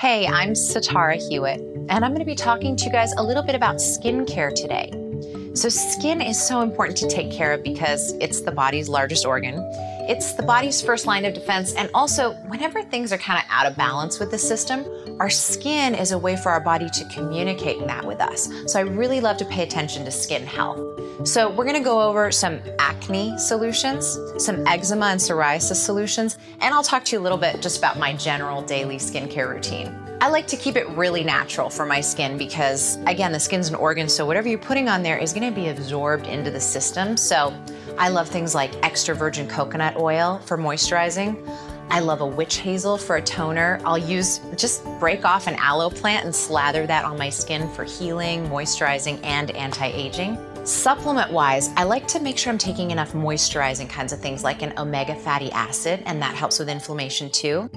Hey, I'm Sitara Hewitt, and I'm going to be talking to you guys a little bit about skincare today. So, skin is so important to take care of because it's the body's largest organ. It's the body's first line of defense, and also, whenever things are kind of out of balance with the system, our skin is a way for our body to communicate that with us. So, I really love to pay attention to skin health. So, we're gonna go over some acne solutions, some eczema and psoriasis solutions, and I'll talk to you a little bit just about my general daily skincare routine. I like to keep it really natural for my skin because, again, the skin's an organ, so whatever you're putting on there is gonna be absorbed into the system. So I love things like extra virgin coconut oil for moisturizing. I love a witch hazel for a toner. I'll use, just break off an aloe plant and slather that on my skin for healing, moisturizing, and anti-aging. Supplement wise, I like to make sure I'm taking enough moisturizing kinds of things like an omega fatty acid, and that helps with inflammation too.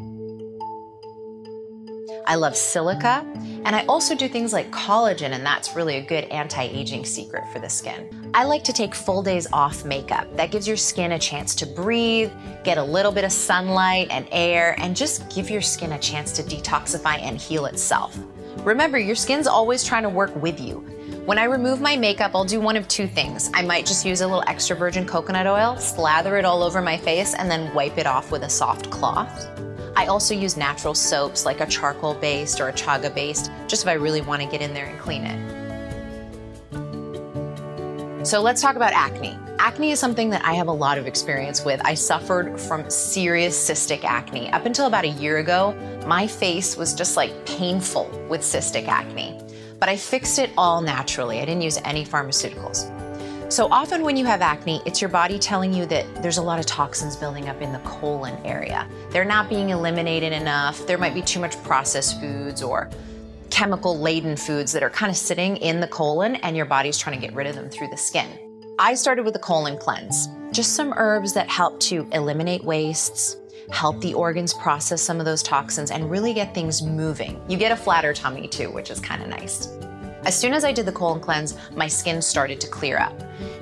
I love silica, and I also do things like collagen, and that's really a good anti aging secret for the skin. I like to take full days off makeup. That gives your skin a chance to breathe, get a little bit of sunlight and air, and just give your skin a chance to detoxify and heal itself. Remember, your skin's always trying to work with you. When I remove my makeup, I'll do one of two things. I might just use a little extra virgin coconut oil, slather it all over my face, and then wipe it off with a soft cloth. I also use natural soaps like a charcoal based or a chaga based, just if I really want to get in there and clean it. So let's talk about acne. Acne is something that I have a lot of experience with. I suffered from serious cystic acne. Up until about a year ago, my face was just like painful with cystic acne. But I fixed it all naturally. I didn't use any pharmaceuticals. So often when you have acne, it's your body telling you that there's a lot of toxins building up in the colon area. They're not being eliminated enough. There might be too much processed foods or chemical laden foods that are kind of sitting in the colon and your body's trying to get rid of them through the skin. I started with a colon cleanse, just some herbs that help to eliminate wastes, help the organs process some of those toxins, and really get things moving. You get a flatter tummy too, which is kind of nice. As soon as I did the colon cleanse, my skin started to clear up.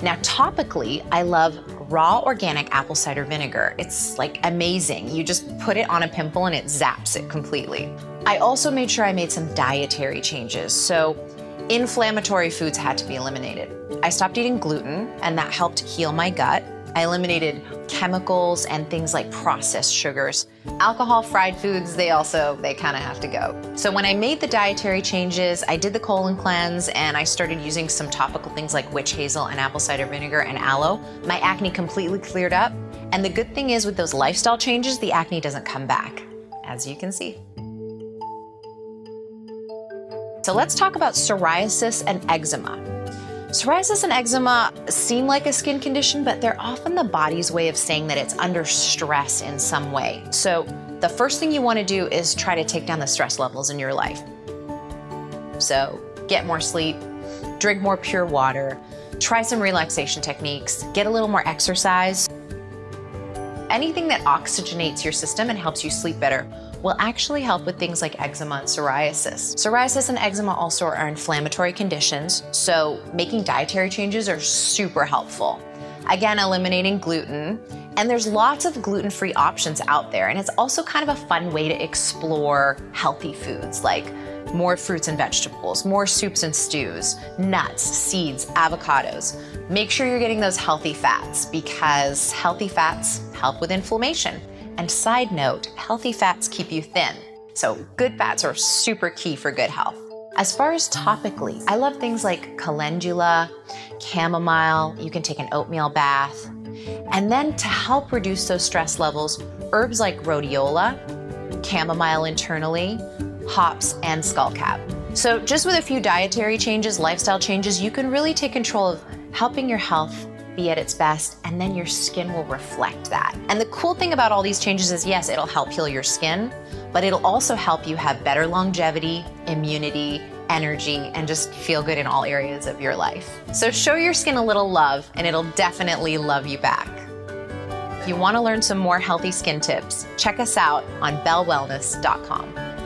Now, topically, I love raw organic apple cider vinegar. It's like amazing. You just put it on a pimple and it zaps it completely. I also made sure I made some dietary changes. So, inflammatory foods had to be eliminated. I stopped eating gluten, and that helped heal my gut. I eliminated chemicals and things like processed sugars. Alcohol, fried foods, they also, they kind of have to go. So when I made the dietary changes, I did the colon cleanse and I started using some topical things like witch hazel and apple cider vinegar and aloe. My acne completely cleared up. And the good thing is with those lifestyle changes, the acne doesn't come back, as you can see. So let's talk about psoriasis and eczema. Psoriasis and eczema seem like a skin condition, but they're often the body's way of saying that it's under stress in some way. So, the first thing you want to do is try to take down the stress levels in your life. So, get more sleep, drink more pure water, try some relaxation techniques, get a little more exercise. Anything that oxygenates your system and helps you sleep better will actually help with things like eczema and psoriasis. Psoriasis and eczema also are inflammatory conditions, so making dietary changes are super helpful. Again, eliminating gluten. And there's lots of gluten free options out there. And it's also kind of a fun way to explore healthy foods like more fruits and vegetables, more soups and stews, nuts, seeds, avocados. Make sure you're getting those healthy fats because healthy fats help with inflammation. And side note, healthy fats keep you thin. So good fats are super key for good health. As far as topically, I love things like calendula, chamomile, you can take an oatmeal bath. And then to help reduce those stress levels, herbs like rhodiola, chamomile internally, hops, and skullcap. So just with a few dietary changes, lifestyle changes, you can really take control of helping your health be at its best, and then your skin will reflect that. And the cool thing about all these changes is yes, it'll help heal your skin, but it'll also help you have better longevity, immunity, energy, and just feel good in all areas of your life. So show your skin a little love, and it'll definitely love you back. If you want to learn some more healthy skin tips, check us out on bellwellness.com.